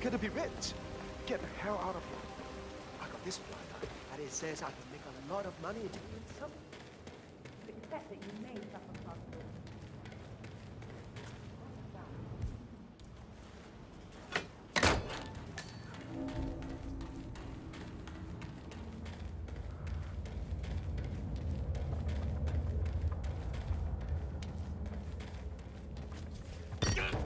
gonna be rich. Get the hell out of here. I got this flyer, and it says I can make a lot of money doing something. Except that you may suffer consequences. Controls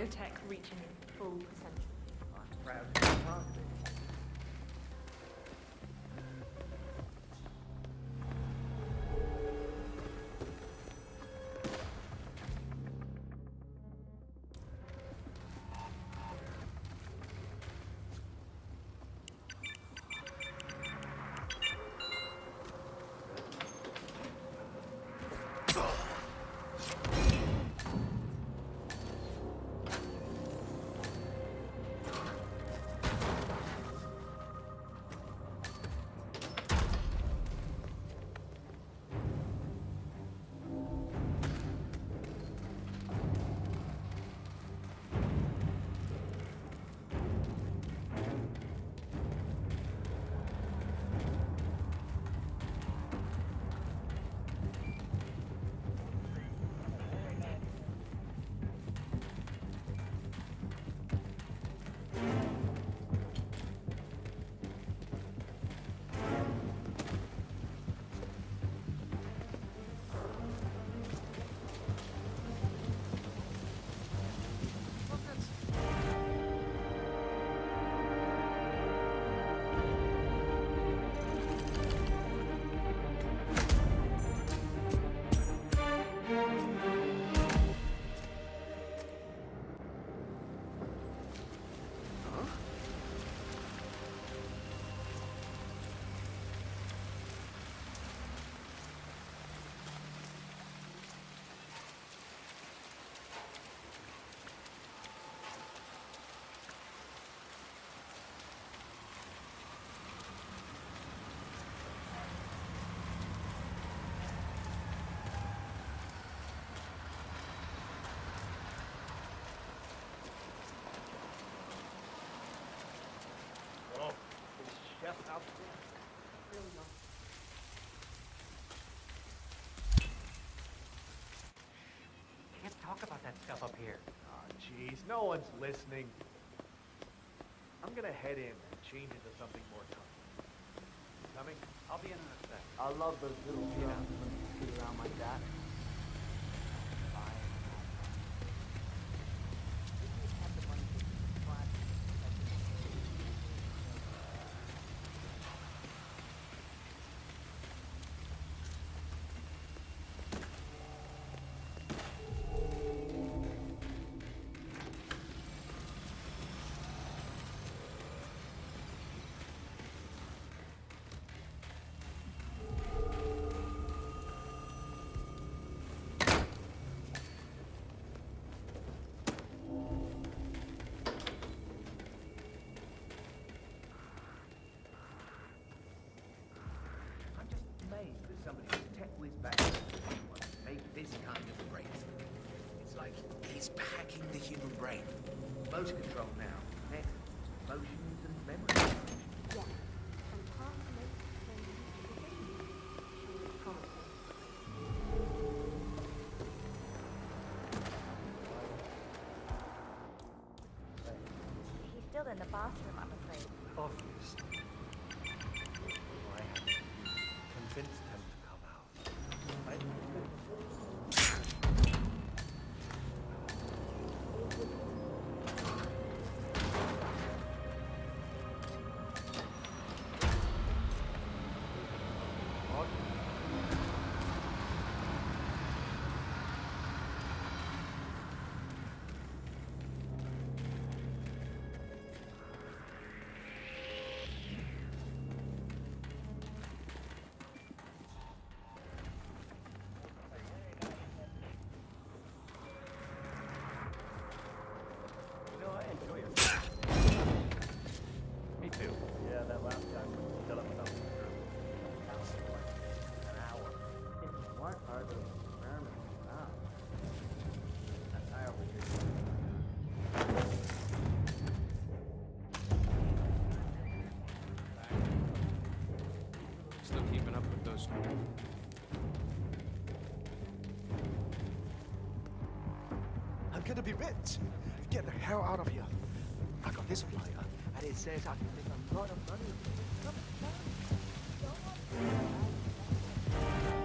Biotech reaching full potential. Oh, Chef out there? Really not. Can't talk about that stuff up here. Ah, jeez, no one's listening. I'm gonna head in and change into something more comfortable. Coming? I'll be in in a sec. I love those little drums when you skid like he's packing the human brain. Motor control now. Next, motions and memory. Yeah. And half the most She was promising. He's still in the bathroom, I'm afraid. Obviously. First. I'm gonna be rich. Get the hell out of here. I got this flyer, and it says I can make a lot of money. Come on.